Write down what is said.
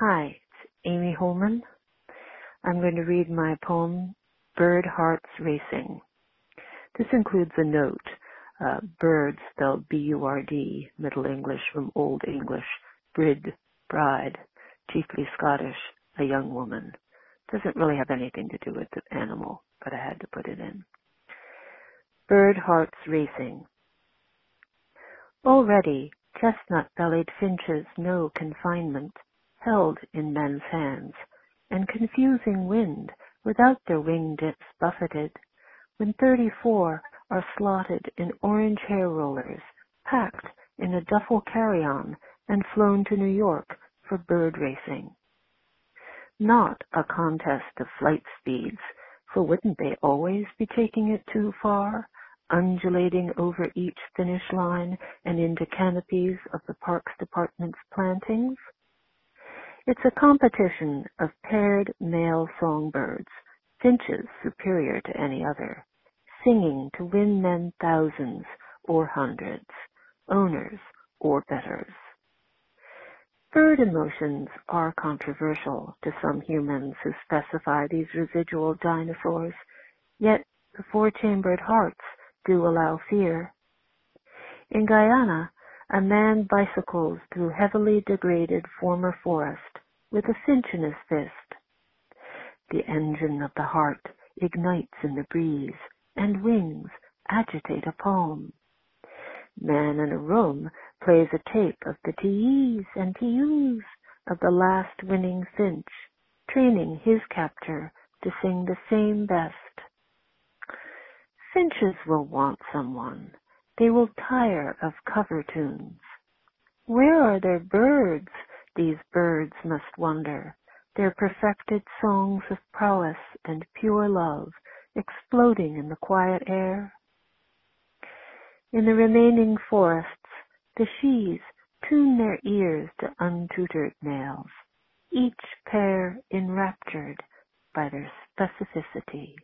Hi, it's Amy Holman. I'm going to read my poem, Bird Hearts Racing. This includes a note, uh, bird spelled B-U-R-D, Middle English from Old English, brid, bride, chiefly Scottish, a young woman. Doesn't really have anything to do with the animal, but I had to put it in. Bird Hearts Racing. Already, chestnut-bellied finches know confinement held in men's hands, and confusing wind without their wing dips buffeted, when thirty-four are slotted in orange hair rollers, packed in a duffel carry-on and flown to New York for bird racing. Not a contest of flight speeds, for wouldn't they always be taking it too far, undulating over each finish line and into canopies of the Parks Department's plantings? It's a competition of paired male songbirds, finches superior to any other, singing to win men thousands or hundreds, owners or betters. Bird emotions are controversial to some humans who specify these residual dinosaurs, yet the four-chambered hearts do allow fear. In Guyana, a man bicycles through heavily degraded former forest with a finch in his fist. The engine of the heart ignites in the breeze, and wings agitate a palm. Man in a room plays a tape of the tees and teus of the last winning finch, training his captor to sing the same best. Finches will want someone they will tire of cover tunes. Where are their birds? These birds must wonder, their perfected songs of prowess and pure love exploding in the quiet air. In the remaining forests, the shes tune their ears to untutored males, each pair enraptured by their specificity.